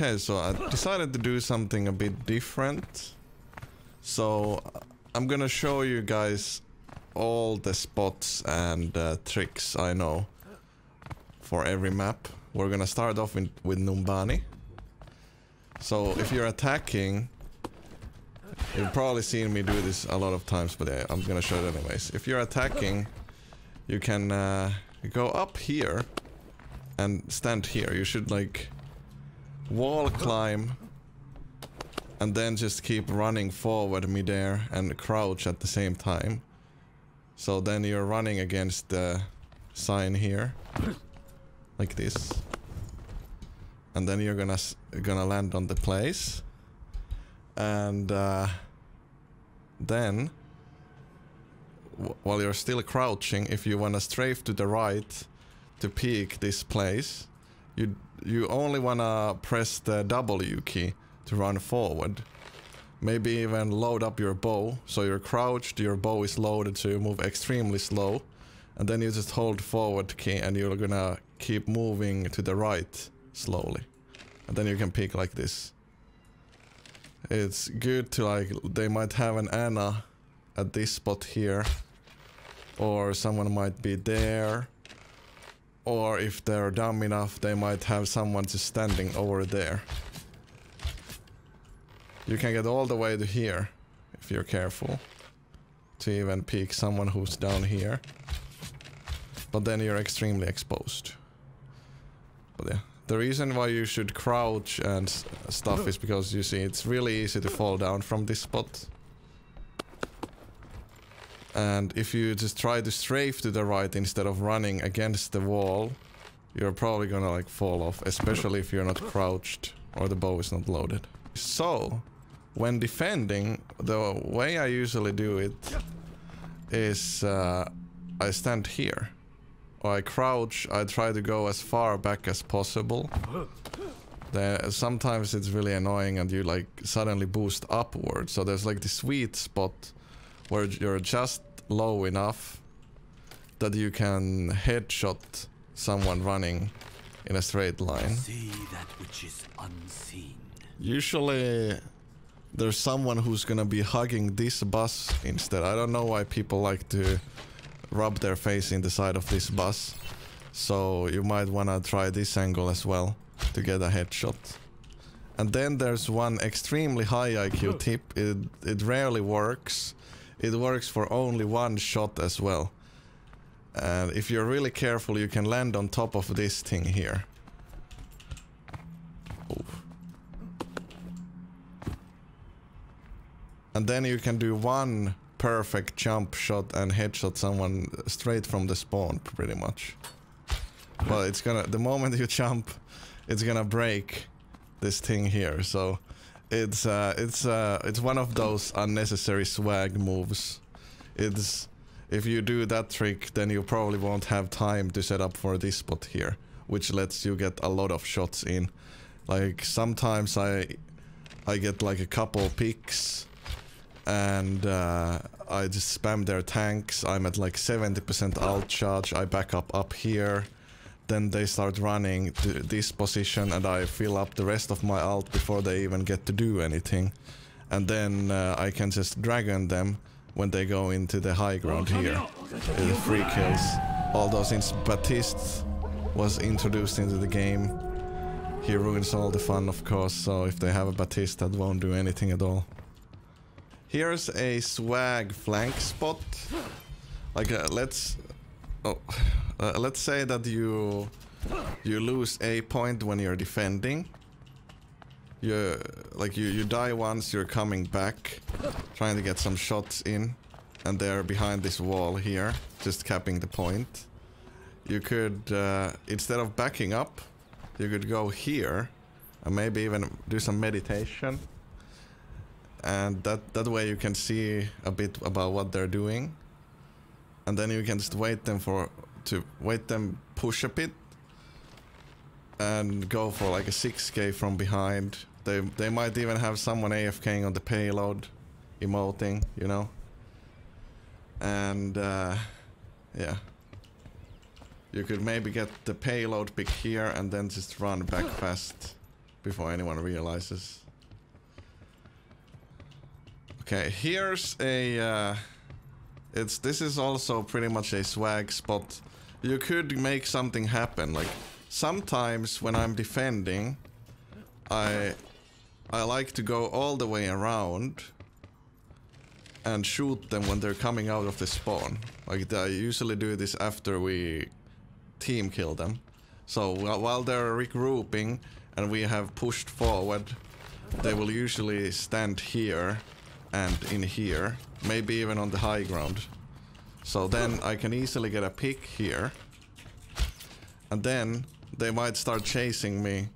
Okay, so I decided to do something a bit different. So I'm gonna show you guys all the spots and uh, tricks I know for every map. We're gonna start off in, with Numbani. So if you're attacking, you've probably seen me do this a lot of times, but yeah, I'm gonna show it anyways. If you're attacking, you can uh, go up here and stand here. You should like wall climb and then just keep running forward midair and crouch at the same time. So then you're running against the sign here, like this, and then you're gonna gonna land on the place, and uh, then while you're still crouching, if you wanna strafe to the right to peek this place, you you only wanna press the W key to run forward. Maybe even load up your bow, so you're crouched, your bow is loaded, so you move extremely slow. And then you just hold forward key and you're gonna keep moving to the right slowly. And then you can peek like this. It's good to like, they might have an Ana at this spot here. Or someone might be there. Or if they're dumb enough, they might have someone just standing over there. You can get all the way to here, if you're careful. To even peek someone who's down here. But then you're extremely exposed. But yeah. The reason why you should crouch and stuff is because you see it's really easy to fall down from this spot. And if you just try to strafe to the right instead of running against the wall, you're probably gonna like fall off, especially if you're not crouched or the bow is not loaded. So, when defending, the way I usually do it is uh, I stand here. Or I crouch, I try to go as far back as possible. Then sometimes it's really annoying and you like suddenly boost upward. So there's like the sweet spot where you're just low enough that you can headshot someone running in a straight line. See that which is unseen. Usually there's someone who's gonna be hugging this bus instead. I don't know why people like to rub their face in the side of this bus. So you might wanna try this angle as well to get a headshot. And then there's one extremely high IQ oh. tip. It, it rarely works. It works for only one shot as well. And if you're really careful, you can land on top of this thing here. And then you can do one perfect jump shot and headshot someone straight from the spawn, pretty much. Well, it's gonna, the moment you jump, it's gonna break this thing here, so it's uh, it's uh, it's one of those unnecessary swag moves. It's if you do that trick, then you probably won't have time to set up for this spot here, which lets you get a lot of shots in. Like sometimes I I get like a couple picks and uh, I just spam their tanks. I'm at like 70% ult charge. I back up up here. Then they start running to this position and I fill up the rest of my ult before they even get to do anything. And then uh, I can just dragon them when they go into the high ground here. Uh, free kills. Although since Baptiste was introduced into the game, he ruins all the fun of course, so if they have a Baptiste that won't do anything at all. Here's a swag flank spot. Like, uh, let's... Oh, uh, let's say that you you lose a point when you're defending. You like you you die once, you're coming back, trying to get some shots in, and they're behind this wall here, just capping the point. You could uh, instead of backing up, you could go here, and maybe even do some meditation and that that way you can see a bit about what they're doing and then you can just wait them for to wait them push a bit and go for like a 6k from behind they they might even have someone afking on the payload emoting you know and uh, yeah you could maybe get the payload pick here and then just run back fast before anyone realizes. Okay, here's a. Uh, it's this is also pretty much a swag spot. You could make something happen. Like sometimes when I'm defending, I I like to go all the way around and shoot them when they're coming out of the spawn. Like I usually do this after we team kill them. So while while they're regrouping and we have pushed forward, they will usually stand here and in here, maybe even on the high ground. So then I can easily get a pick here. And then they might start chasing me.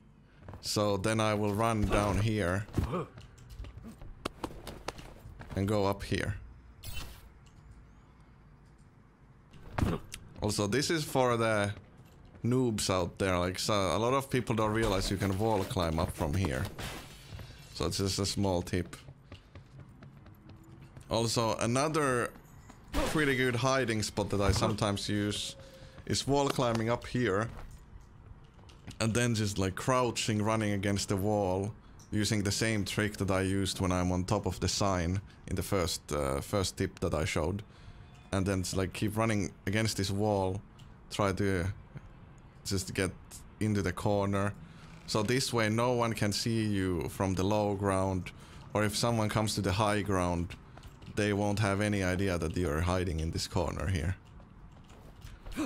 So then I will run down here and go up here. Also, this is for the noobs out there. Like, so a lot of people don't realize you can wall climb up from here. So it's just a small tip. Also, another pretty good hiding spot that I sometimes use is wall climbing up here and then just like crouching running against the wall using the same trick that I used when I'm on top of the sign in the first uh, first tip that I showed. And then just, like keep running against this wall try to just get into the corner. So this way no one can see you from the low ground or if someone comes to the high ground they won't have any idea that you're hiding in this corner here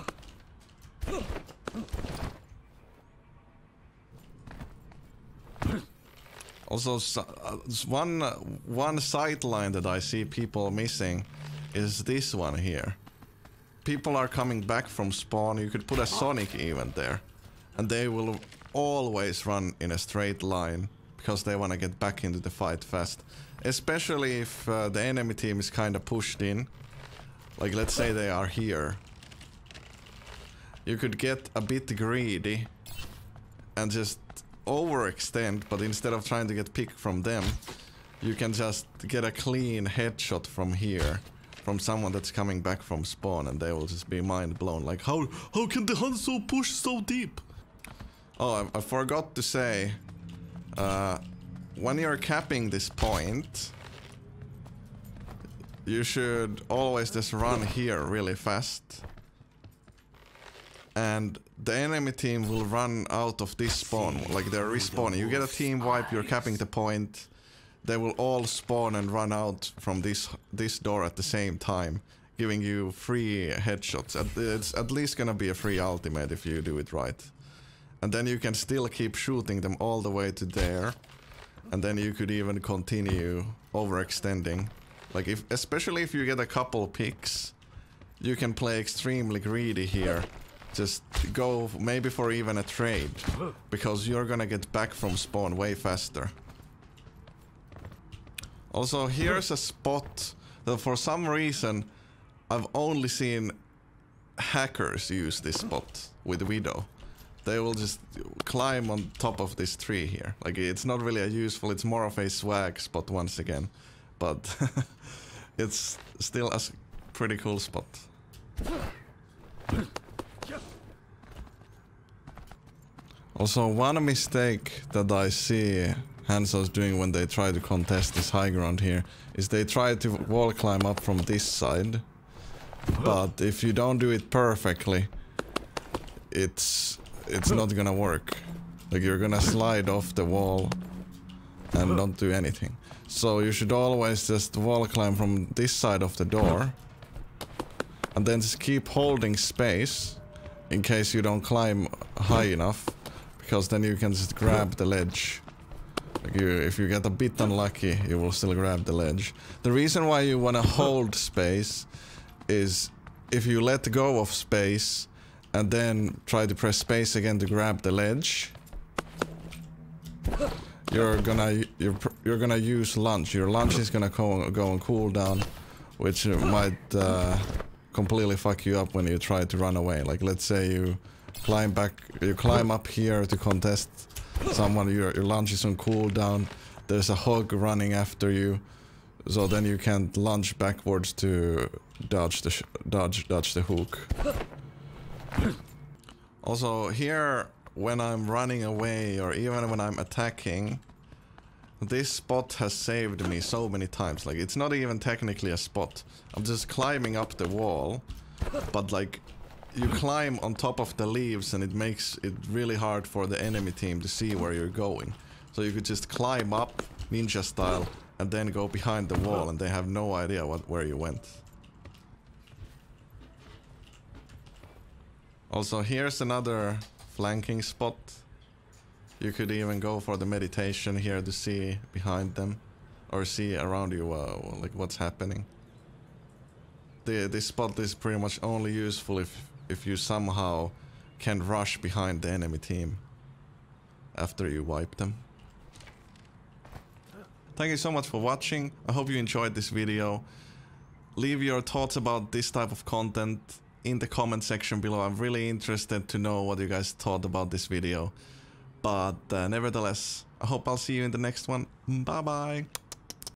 Also, uh, one uh, one sight line that I see people missing is this one here. People are coming back from spawn. You could put a Sonic even there, and they will always run in a straight line because they want to get back into the fight fast. Especially if uh, the enemy team is kind of pushed in. Like, let's say they are here. You could get a bit greedy and just overextend, but instead of trying to get pick from them, you can just get a clean headshot from here, from someone that's coming back from spawn, and they will just be mind blown. Like, how how can the Hanzo push so deep? Oh, I, I forgot to say, uh, when you're capping this point, you should always just run here really fast and the enemy team will run out of this spawn, like they're respawning. You get a team wipe, you're capping the point. They will all spawn and run out from this this door at the same time, giving you free headshots. It's at least gonna be a free ultimate if you do it right. And then you can still keep shooting them all the way to there. And then you could even continue overextending. Like if especially if you get a couple picks, you can play extremely greedy here. Just go maybe for even a trade. Because you're gonna get back from spawn way faster. Also, here's a spot that for some reason I've only seen hackers use this spot with Widow. They will just climb on top of this tree here. Like it's not really a useful, it's more of a swag spot once again. But it's still a pretty cool spot. Also, one mistake that I see Hanzo's doing when they try to contest this high ground here is they try to wall climb up from this side. But if you don't do it perfectly, it's it's not gonna work. Like you're gonna slide off the wall and don't do anything. So you should always just wall climb from this side of the door and then just keep holding space in case you don't climb high enough because then you can just grab the ledge. Like you, if you get a bit unlucky, you will still grab the ledge. The reason why you want to hold space is if you let go of space and then try to press space again to grab the ledge, you're gonna you're you're gonna use lunge. Your lunge is gonna go, go on cooldown, which might uh, completely fuck you up when you try to run away. Like let's say you climb back, you climb up here to contest someone. Your your lunge is on cooldown. There's a hog running after you, so then you can't lunge backwards to dodge the dodge dodge the hook. Also here, when I'm running away or even when I'm attacking, this spot has saved me so many times. Like, it's not even technically a spot. I'm just climbing up the wall, but like, you climb on top of the leaves and it makes it really hard for the enemy team to see where you're going. So you could just climb up, ninja style, and then go behind the wall and they have no idea what where you went. Also, here's another flanking spot. You could even go for the meditation here to see behind them or see around you uh, like what's happening. The this spot is pretty much only useful if if you somehow can rush behind the enemy team after you wipe them. Thank you so much for watching. I hope you enjoyed this video. Leave your thoughts about this type of content in the comment section below. I'm really interested to know what you guys thought about this video. But uh, nevertheless, I hope I'll see you in the next one. Bye bye.